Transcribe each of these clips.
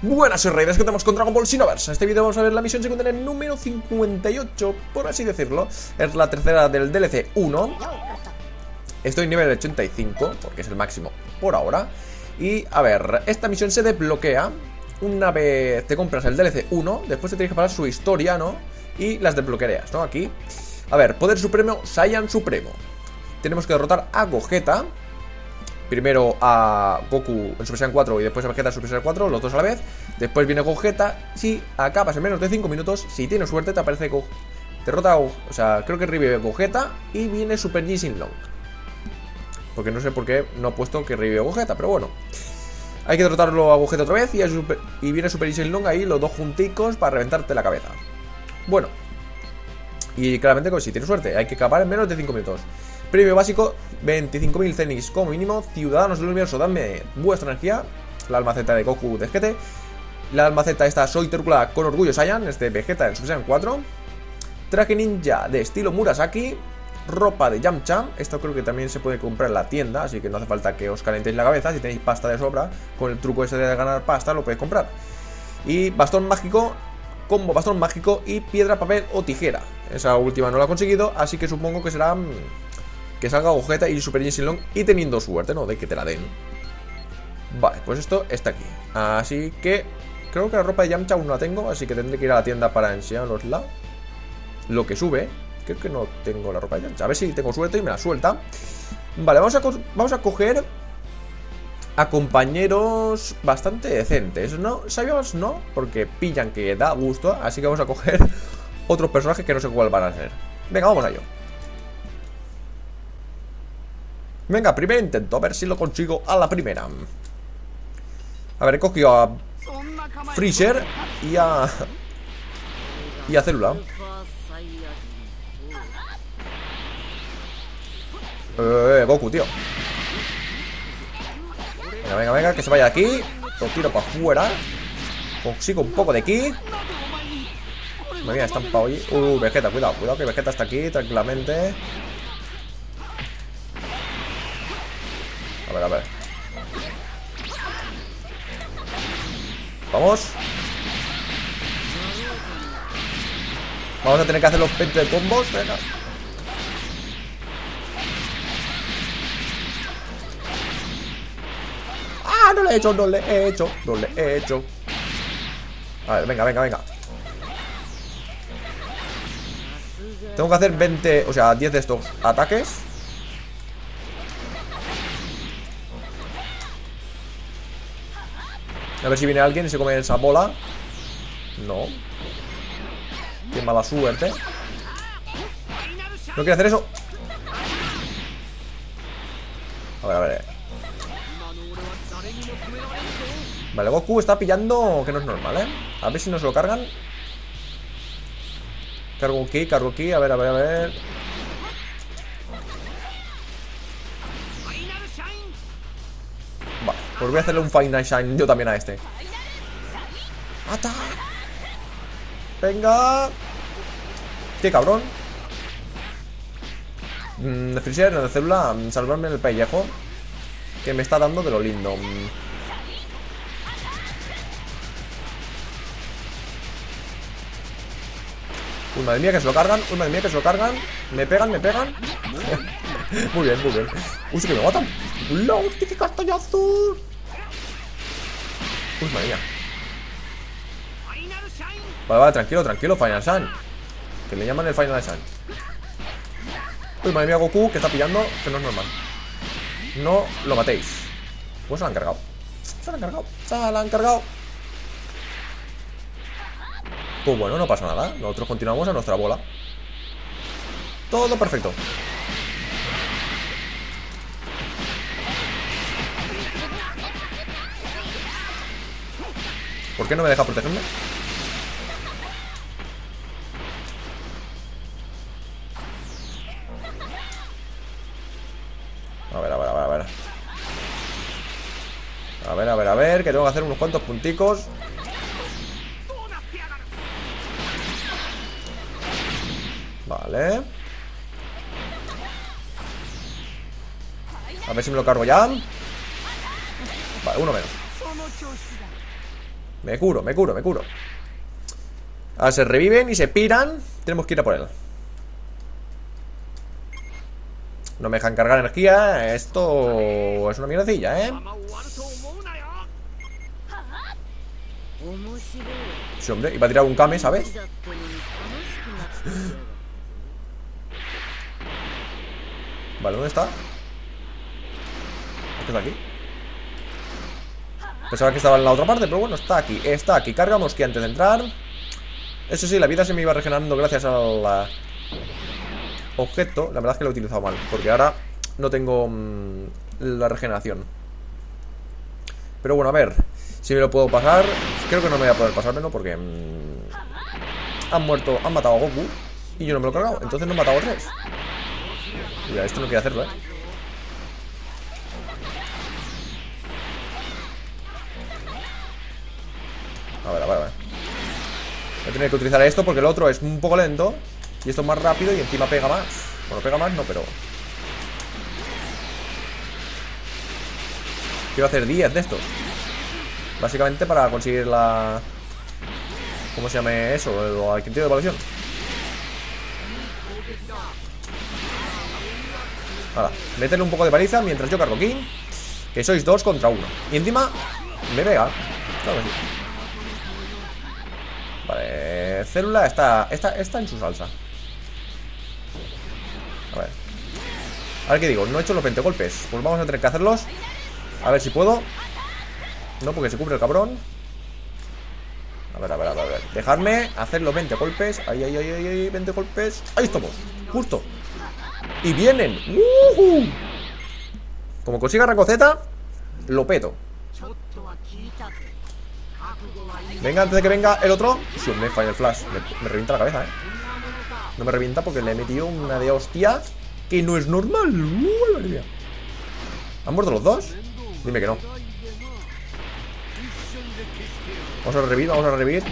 Buenas y que tenemos con Dragon Ball Xenoverse. En este vídeo vamos a ver la misión secundaria número 58 Por así decirlo. Es la tercera del DLC 1 Estoy en nivel 85 Porque es el máximo por ahora. Y a ver, esta misión se desbloquea Una vez te compras el DLC 1 Después te tienes que pasar su historia, ¿no? Y las desbloquearías, ¿no? Aquí. A ver, Poder Supremo, Saiyan Supremo. Tenemos que derrotar a Gogeta primero a Goku en Super Saiyan 4 y después a Vegeta en Super Saiyan 4, los dos a la vez. Después viene Gogeta. Si acabas en menos de 5 minutos, si tienes suerte, te aparece Go derrota O sea, creo que revive Gogeta y viene Super G Long. Porque no sé por qué no ha puesto que revive Gogeta, pero bueno. Hay que derrotarlo a Gogeta otra vez y, y viene Super G Long ahí, los dos junticos, para reventarte la cabeza. Bueno. Y claramente, pues, si tienes suerte, hay que acabar en menos de 5 minutos. Premio básico, 25.000 Zenix como mínimo. Ciudadanos del universo, dame vuestra energía. La almaceta de Goku de GT. La almaceta esta Soy Tercula con orgullo Saiyan, este Vegeta en Super Saiyan 4. Traje ninja de estilo Murasaki. Ropa de Yamcha. Esto creo que también se puede comprar en la tienda, así que no hace falta que os calentéis la cabeza. Si tenéis pasta de sobra, con el truco ese de ganar pasta, lo podéis comprar. Y bastón mágico, combo bastón mágico y piedra, papel o tijera. Esa última no la he conseguido, así que supongo que será mm, que salga agujeta y Super Long y teniendo suerte, ¿no? De que te la den. Vale, pues esto está aquí. Así que creo que la ropa de Yamcha aún no la tengo, así que tendré que ir a la tienda para enseñarosla. Lo que sube. Creo que no tengo la ropa de Yamcha. A ver si tengo suerte y me la suelta. Vale, vamos a, vamos a coger a compañeros bastante decentes, ¿no? Sabíamos no, porque pillan que da gusto, así que vamos a coger otros personajes que no sé cuál van a ser. Venga, vamos a ello. Venga, primer intento, a ver si lo consigo a la primera. A ver, he cogido a Freezer y a... Y a Célula. Eh, Goku, tío. Venga, venga, venga, que se vaya de aquí. Lo tiro para afuera Consigo un poco de aquí Me viene estampado ahí. Uh, Vegeta, cuidado, cuidado que Vegeta está aquí tranquilamente Vamos. Vamos a tener que hacer los 20 combos Venga. ¡Ah! No le he hecho, no le he hecho No le he hecho. A ver, venga, venga, venga. Tengo que hacer 20, o sea, 10 de estos ataques A ver si viene alguien y se come esa bola. No. Qué mala suerte. No quiere hacer eso A ver, a ver. Vale, Goku está pillando Que no es normal, ¿eh? A ver si nos lo cargan. Cargo aquí, cargo aquí. A ver, a ver, a ver Pues voy a hacerle un Final Shine yo también a este. ¡Ata! ¡Venga! ¡Qué cabrón! Mm, de Freezer, de célula, mm, salvarme el pellejo. Que me está dando de lo lindo. Mm. Uy, madre mía, que se lo cargan. Uy, madre mía, que se lo cargan. Me pegan, me pegan. muy bien, muy bien. Uy, sí que me matan. ¡Hola, qué castañazo! Uy, madre. Vale, vale, tranquilo, tranquilo, Final Sun. Que le llaman el Final Sun. Uy, madre mía, Goku, que está pillando, que no es normal. No lo matéis. Pues se lo han cargado. Se lo han cargado. Se lo han cargado. Pues bueno, no pasa nada. Nosotros continuamos a nuestra bola. Todo perfecto. ¿Por qué no me deja protegerme? A ver, a ver, a ver, a ver. A ver, a ver, a ver Que tengo que hacer unos cuantos punticos. Vale. A ver si me lo cargo ya. Vale, uno menos Me curo, me curo, me curo Ahora se reviven y se piran Tenemos que ir a por él No me dejan cargar energía Esto es una mierdecilla, ¿eh? Sí, hombre, iba a tirar un Kame, ¿sabes? Vale, ¿dónde está? ¿Está aquí? Pensaba que estaba en la otra parte, pero bueno, está aquí Está aquí, cargamos que antes de entrar. Eso sí, la vida se me iba regenerando gracias al objeto. La verdad es que lo he utilizado mal Porque ahora no tengo mm, la regeneración. Pero bueno, a ver Si me lo puedo pasar Creo que no me voy a poder pasármelo porque mm, Han muerto, han matado a Goku Y yo no me lo he cargado, entonces no he matado a tres. Mira, esto no quiere hacerlo, eh A ver, a ver, a ver Voy a tener que utilizar esto porque el otro es un poco lento Y esto es más rápido y encima pega más. Bueno, pega más no, pero... Quiero hacer 10 de estos. Básicamente para conseguir la... ¿Cómo se llame eso? El criterio de evaluación. Ahora, métele un poco de paliza mientras yo cargo King Que sois dos contra uno. Y encima me pega. Claro que sí Vale, célula está, está, está en su salsa. A ver. A ver qué digo, no he hecho los 20 golpes. Pues vamos a tener que hacerlos. A ver si puedo. No, porque se cubre el cabrón. A ver, a ver, a ver, a ver. Dejarme hacer los 20 golpes. Ahí, ahí, ahí, ahí, 20 golpes. Ahí estamos, justo. Y vienen. Como consiga Racoceta Lo peto Venga, antes de que venga el otro Si me falla flash me, revienta la cabeza, eh No me revienta porque le he metido una de hostia Que no es normal. ¿Han muerto los dos? Dime que no. Vamos a revivir, vamos a revivir.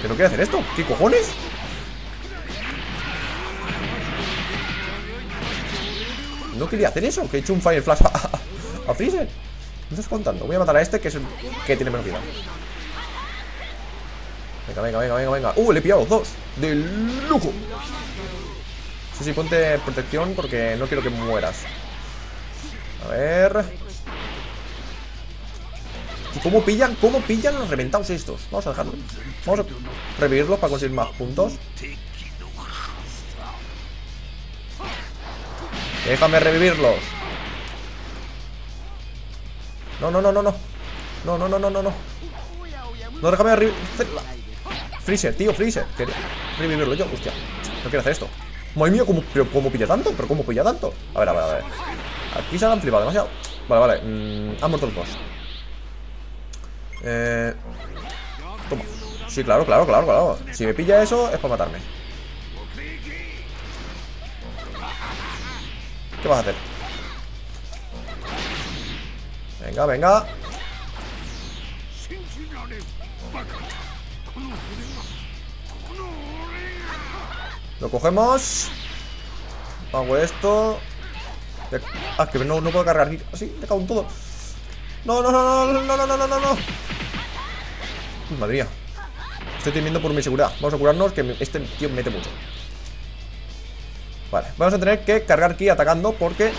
¿Que no quiere hacer esto? ¿Qué cojones? No quería hacer eso Que he hecho un fire flash a Freezer ¿Me estás contando? Voy a matar a este que es el que tiene menos vida Venga, venga, venga, venga, venga ¡Uh! Le he pillado dos ¡De lujo! Sí, sí, ponte protección porque no quiero que mueras A ver ¿Y cómo pillan? ¿Cómo pillan los reventados estos? Vamos a dejarlo Vamos a revivirlos para conseguir más puntos Déjame revivirlos no, no, no, no, no. No, no, no, no, no, no. No, déjame revivir. Freezer, tío, Freezer. Quería revivirlo yo. Hostia. No quiero hacer esto. Madre mía, ¿cómo, pero, ¿cómo pilla tanto? ¿Pero cómo pilla tanto? A ver, a ver, a ver. Aquí se han flipado demasiado. Vale, vale. Mm, han muerto los dos. Eh. Toma. Sí, claro, claro, claro, claro. Si me pilla eso, es para matarme. ¿Qué vas a hacer? Venga, venga. Lo cogemos. Hago esto. Ah, que no, puedo cargar. Así, te cago en todo. No, no, no, no, no, no, no, no, no, no Madre mía. Estoy temiendo por mi seguridad. Vamos a curarnos que este tío mete mucho. Vale, vamos a tener que cargar aquí atacando porque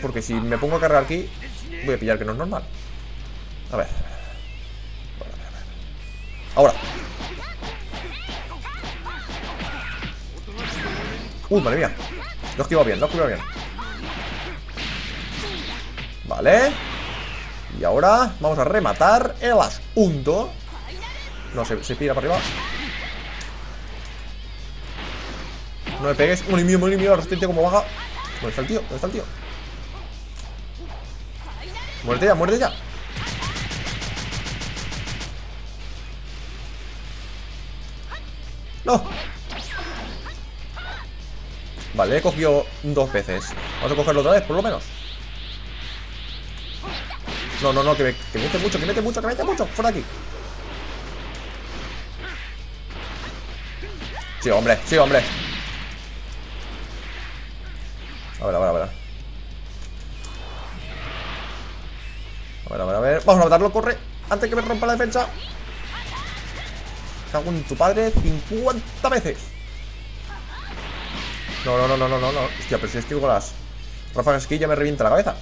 porque si me pongo a cargar aquí Voy a pillar que no es normal. A ver. Ahora. Uy, madre mía. Lo he bien, lo he esquivado bien. Vale. Y ahora vamos a rematar el asunto. No, se, se pira para arriba. No me pegues. Un mío, un mío, la resistencia como baja. ¿Dónde está el tío? ¿Dónde está el tío? Muerte ya, muerte ya. ¡No! Vale, he cogido dos veces. Vamos a cogerlo otra vez, por lo menos. No, no, no, que, me, que mete mucho, que mete mucho, que mete mucho. Fuera aquí. Sí, hombre, sí, hombre Vamos a matarlo, corre. Antes que me rompa la defensa. Cago en tu padre 50 veces. No, no, no, no, no, no. Hostia, pero si es que con las ráfagas que ya me revienta la cabeza.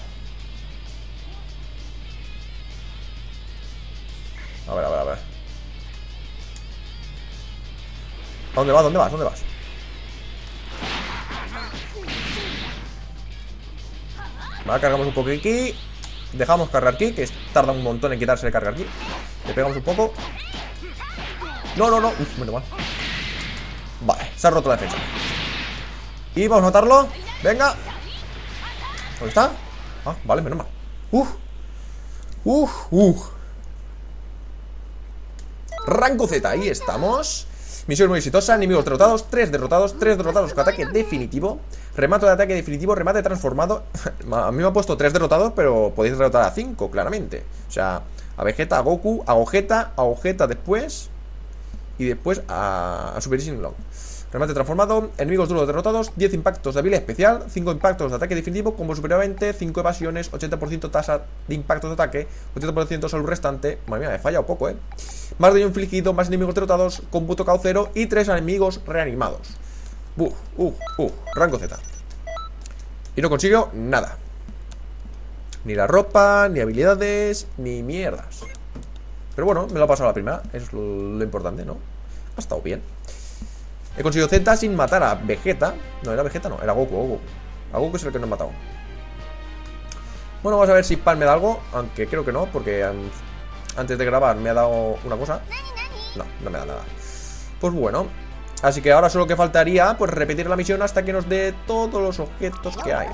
A ver, a ver, a ver. ¿A dónde vas? ¿Dónde vas? ¿Dónde vas? Vale, cargamos un poco aquí Dejamos cargar aquí, que tarda un montón en quitarse el cargar aquí Le pegamos un poco. No, no, no. Uf, menos mal. Vale, se ha roto la defensa. Y vamos a matarlo. Venga. ¿Dónde está? Ah, vale, menos mal. Uf. Uf, uf. Rango Z, ahí estamos Misión muy exitosa, enemigos derrotados, 3 derrotados, 3 derrotados con ataque definitivo Remato de ataque definitivo, remate transformado. A mí me ha puesto 3 derrotados, pero podéis derrotar a 5, claramente. O sea, a Vegeta, a Goku, a Gogeta, a Gogeta después Y después a, a Super Long. Remate transformado, enemigos duros derrotados 10 impactos de habilidad especial 5 impactos de ataque definitivo, combo superior a 20 5 evasiones, 80% tasa de impactos de ataque 80% salud restante. Madre mía, me he fallado poco, eh Más daño infligido, más enemigos derrotados Computo cao 0 y 3 enemigos reanimados. Uh, uh, uh, rango Z. Y no consigo nada. Ni la ropa, ni habilidades Ni mierdas. Pero bueno, me lo ha pasado la primera Es lo importante, ¿no? Ha estado bien. He conseguido Z sin matar a Vegeta. No, era Vegeta, no, era Goku, Goku. A Goku es el que no he matado. Bueno, vamos a ver si Pan me da algo Aunque creo que no, porque antes de grabar me ha dado una cosa No, no me da nada. Pues bueno Así que ahora solo que faltaría Pues repetir la misión hasta que nos dé todos los objetos que hay.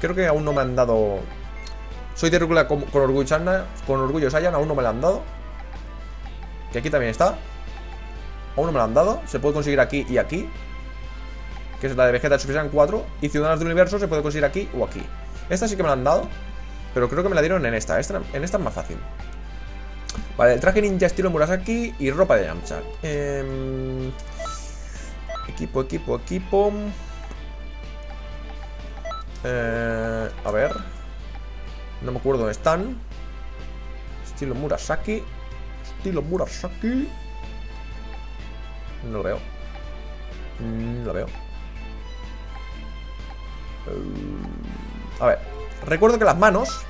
Creo que aún no me han dado Soy de con, con orgullo Con orgullo Saiyan, aún no me la han dado. Que aquí también está. Aún no me la han dado. Se puede conseguir aquí y aquí. Que es la de Vegeta Super Saiyan 4 Y Ciudadanos del Universo se puede conseguir aquí o aquí. Esta sí que me la han dado Pero creo que me la dieron en esta, esta En esta es más fácil. Vale, el traje ninja estilo Murasaki Y ropa de Yamcha. Eh... Equipo, equipo, equipo. Eh... A ver. No me acuerdo dónde están. Estilo Murasaki. Estilo Murasaki. No lo veo. No lo veo. A ver. Recuerdo que las manos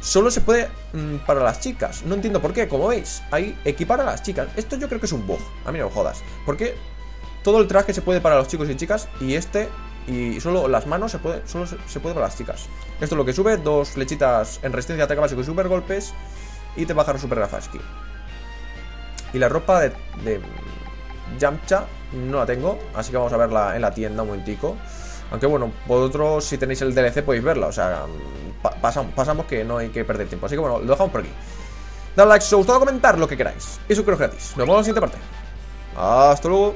solo se puede mm, para las chicas. No entiendo por qué. Como veis, ahí equipar a las chicas. Esto yo creo que es un bug. A mí no me jodas. Porque todo el traje se puede para los chicos y chicas y este y solo las manos se puede, solo se, puede para las chicas. Esto es lo que sube, dos flechitas en resistencia, ataque básico y super golpes y te baja super Rafaski. Y la ropa de Yamcha no la tengo, así que vamos a verla en la tienda un momentico. Aunque bueno, vosotros si tenéis el DLC podéis verla, o sea, pasamos, pasamos que no hay que perder tiempo. Así que bueno, lo dejamos por aquí. Dale like si os ha gustado, comentar lo que queráis. Y suscribiros gratis. Nos vemos en la siguiente parte. Hasta luego.